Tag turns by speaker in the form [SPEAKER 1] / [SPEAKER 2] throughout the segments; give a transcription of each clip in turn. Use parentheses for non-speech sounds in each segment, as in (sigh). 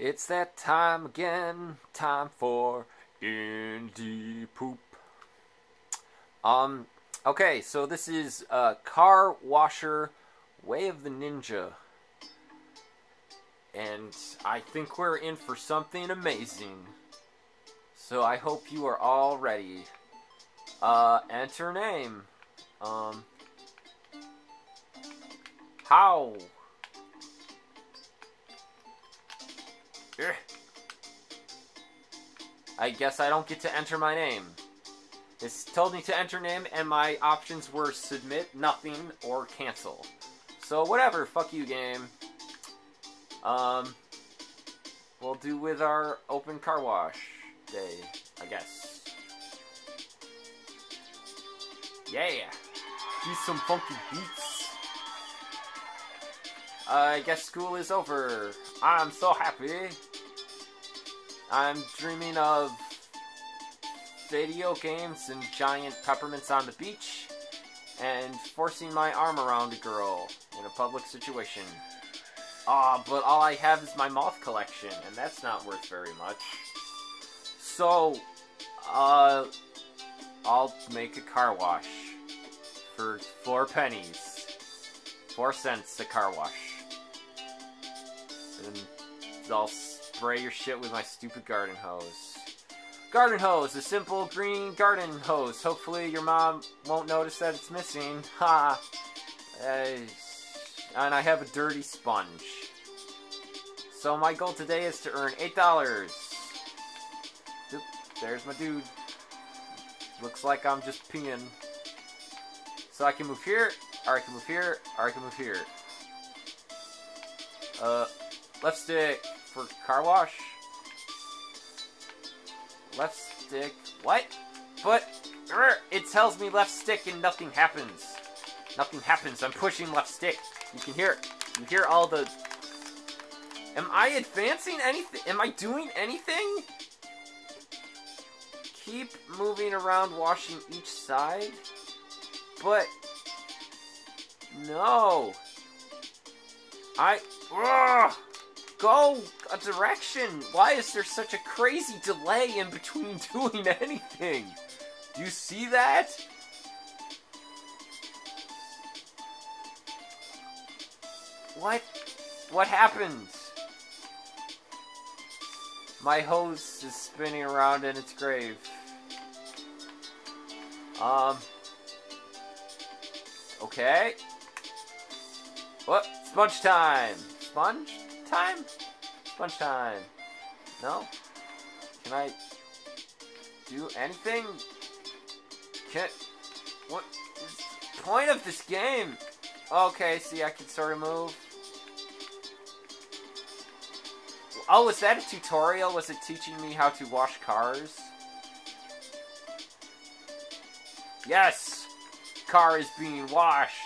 [SPEAKER 1] It's that time again. Time for indie poop. Um. Okay, so this is uh, Car Washer Way of the Ninja. And I think we're in for something amazing. So I hope you are all ready. Uh, enter name. Um. How? I guess I don't get to enter my name. It's told me to enter name, and my options were submit, nothing, or cancel. So whatever, fuck you, game. Um, we'll do with our open car wash day, I guess. Yeah, do some funky beats. I guess school is over. I'm so happy. I'm dreaming of video games and giant peppermints on the beach and forcing my arm around a girl in a public situation. Ah, but all I have is my moth collection, and that's not worth very much. So, uh, I'll make a car wash for four pennies. Four cents a car wash. And I'll spray your shit with my stupid garden hose. Garden hose, a simple green garden hose. Hopefully your mom won't notice that it's missing. (laughs) Ha! Uh, and I have a dirty sponge. So my goal today is to earn $8. Oop, there's my dude. Looks like I'm just peeing. So I can move here, or I can move here, or I can move here. Uh, left stick for car wash. Left stick. What? But it tells me left stick and nothing happens. Nothing happens. I'm pushing left stick. You can hear it. You hear all the. Am I advancing anything? Am I doing anything? Keep moving around, washing each side. But no. I. Ugh go a direction. Why is there such a crazy delay in between (laughs) doing anything? Do you see that? What? What happened? My hose is spinning around in its grave. Um. Okay. What? Sponge time! Sponge? Time? Sponge time. No? Can I do anything? Can what is the point of this game? Okay, see I can sort of move. Oh, was that a tutorial? Was it teaching me how to wash cars? Yes! Car is being washed.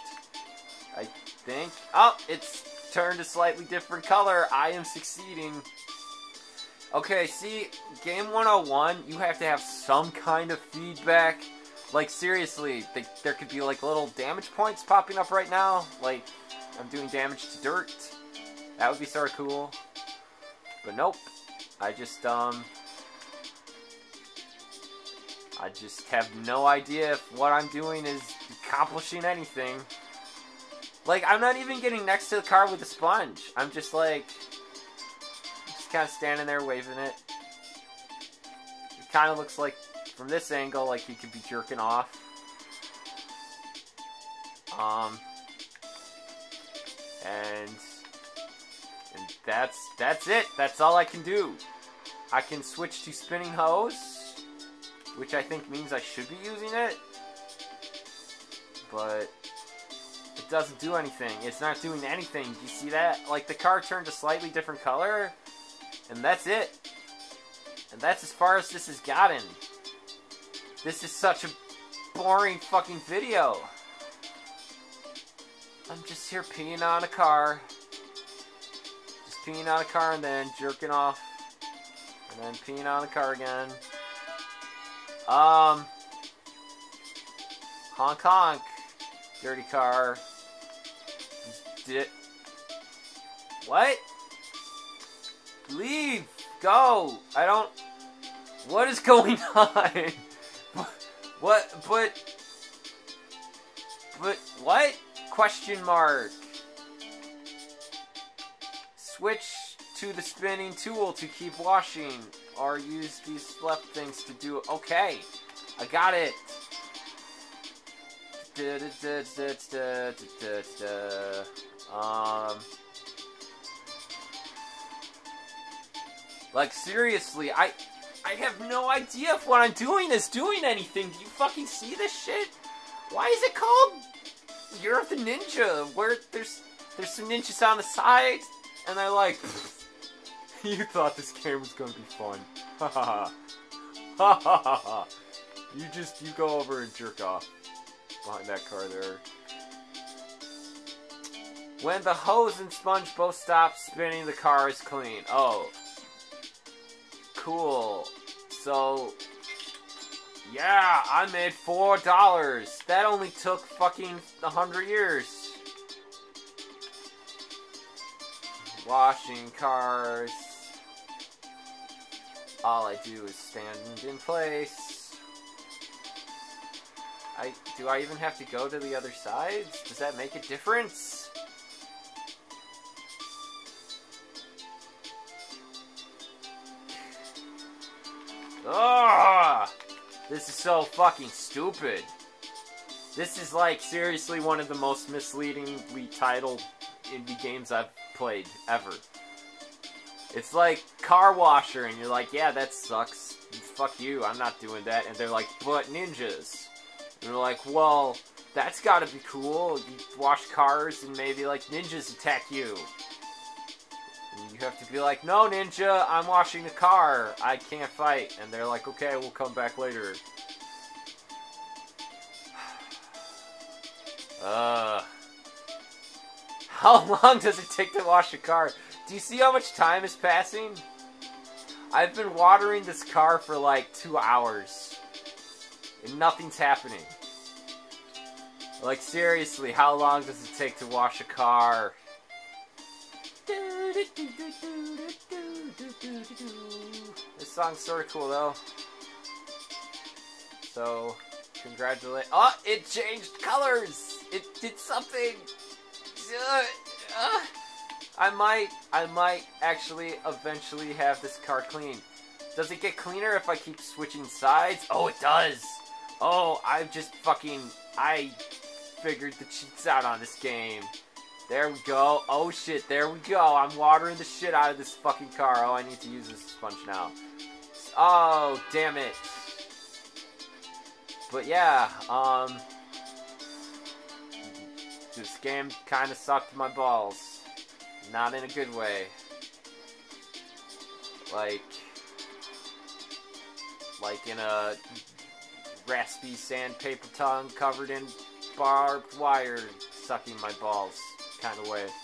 [SPEAKER 1] I think. Oh, it's turned a slightly different color. I am succeeding. Okay, see, game 101, you have to have some kind of feedback. Like, seriously, they, there could be, like, little damage points popping up right now. Like, I'm doing damage to dirt. That would be sort of cool. But nope. I just, um... I just have no idea if what I'm doing is accomplishing anything. Like, I'm not even getting next to the car with the sponge. I'm just like, just kind of standing there waving it. It kind of looks like, from this angle, like he could be jerking off. Um, and, and that's, that's it. That's all I can do. I can switch to spinning hose, which I think means I should be using it. But doesn't do anything. It's not doing anything. You see that? Like, the car turned a slightly different color, and that's it. And that's as far as this has gotten. This is such a boring fucking video. I'm just here peeing on a car. Just peeing on a car and then jerking off. And then peeing on a car again. Um. Honk honk. Dirty car. Did. What? leave, go. I don't. What is going (laughs) on? what? But. But what? Question mark. Switch to the spinning tool to keep washing, or use these left things to do. Okay, I got it. Um. Like seriously, I I have no idea if what I'm doing is doing anything. Do you fucking see this shit? Why is it called of the Ninja? Where there's there's some ninjas on the side, and they're like, (laughs) you thought this game was gonna be fun. Ha ha ha. Ha ha ha. You just you go over and jerk off behind that car there. When the hose and sponge both stop spinning, the car is clean. Oh. Cool. So, yeah, I made four dollars. That only took fucking a hundred years. Washing cars. All I do is stand in place. I do I even have to go to the other sides? Does that make a difference? Ugh! This is so fucking stupid. This is like seriously one of the most misleadingly titled indie games I've played ever. It's like car washer, and you're like, yeah, that sucks. Fuck you, I'm not doing that. And they're like, but ninjas. And they're like, well, that's gotta be cool. You wash cars, and maybe like ninjas attack you. You have to be like, no, ninja, I'm washing the car. I can't fight. And they're like, okay, we'll come back later. (sighs) Uh, how (laughs) long does it take to wash a car? Do you see how much time is passing? I've been watering this car for like two hours. And nothing's happening. Like, seriously, how long does it take to wash a car? This song's sort of cool though. So, congratulate. Oh, it changed colors. It did something. Uh, uh, I might, I might actually eventually have this car clean. Does it get cleaner if I keep switching sides? Oh, it does. Oh, I've just fucking, I figured the cheats out on this game. There we go. Oh shit, there we go. I'm watering the shit out of this fucking car. Oh, I need to use this sponge now. Oh, damn it. But yeah, um... This game kind of sucked my balls. Not in a good way. Like... Like in a raspy sandpaper tongue covered in barbed wire sucking my balls kind of way.